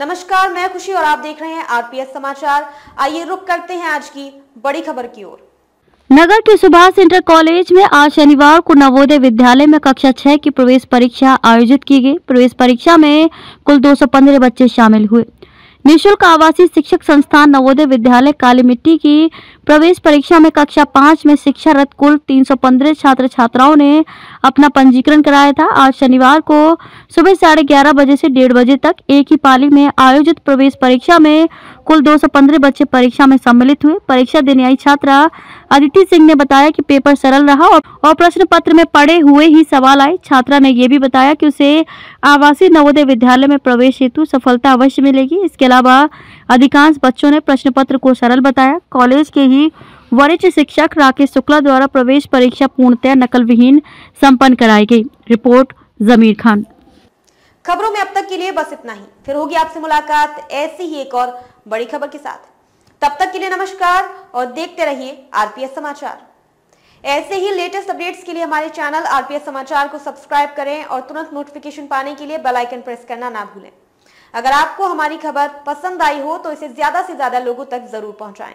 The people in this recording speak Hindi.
नमस्कार, मैं खुशी और आप देख रहे हैं आरपीएस समाचार। आइए रुक करते हैं आज की बड़ी खबर की ओर। नगर के सुभाष इंटर कॉलेज में आज शनिवार को नवोदय विद्यालय में कक्षा छह की प्रवेश परीक्षा आयोजित की गई। प्रवेश परीक्षा में कुल 215 बच्चे शामिल हुए। निशुल्क आवासीय शिक्षक संस्थान नवोदय विद्यालय काली मिट्टी की प्रवेश परीक्षा में कक्षा पाँच में शिक्षारत कुल 315 छात्र छात्राओं ने अपना पंजीकरण कराया था। आज शनिवार को सुबह साढ़े ग्यारह बजे से डेढ़ बजे तक एक ही पाली में आयोजित प्रवेश परीक्षा में कुल 215 बच्चे परीक्षा में सम्मिलित हुए। परीक्षा देने आई छात्रा अदिति सिंह ने बताया कि पेपर सरल रहा और प्रश्न पत्र में पड़े हुए ही सवाल आए। छात्रा ने यह भी बताया कि उसे आवासीय नवोदय विद्यालय में प्रवेश हेतु सफलता अवश्य मिलेगी। इसके अलावा अधिकांश बच्चों ने प्रश्न पत्र को सरल बताया। कॉलेज के ही वरिष्ठ शिक्षक राकेश शुक्ला द्वारा प्रवेश परीक्षा पूर्णतः नकल विहीन संपन्न कराई गई। रिपोर्ट, जमीर खान। खबरों में अब तक के लिए बस इतना ही। फिर होगी आपसे मुलाकात। ऐसी ही एक और बड़ी खबर के साथ। तब तक के लिए नमस्कार और देखते रहिए आरपीएस समाचार। ऐसे ही लेटेस्ट अपडेट्स के लिए हमारे चैनल आरपीएस समाचार को सब्सक्राइब करें और तुरंत नोटिफिकेशन पाने के लिए बेल आइकन प्रेस करना ना भूलें। अगर आपको हमारी खबर पसंद आई हो तो इसे ज़्यादा से ज़्यादा लोगों तक ज़रूर पहुंचाएँ।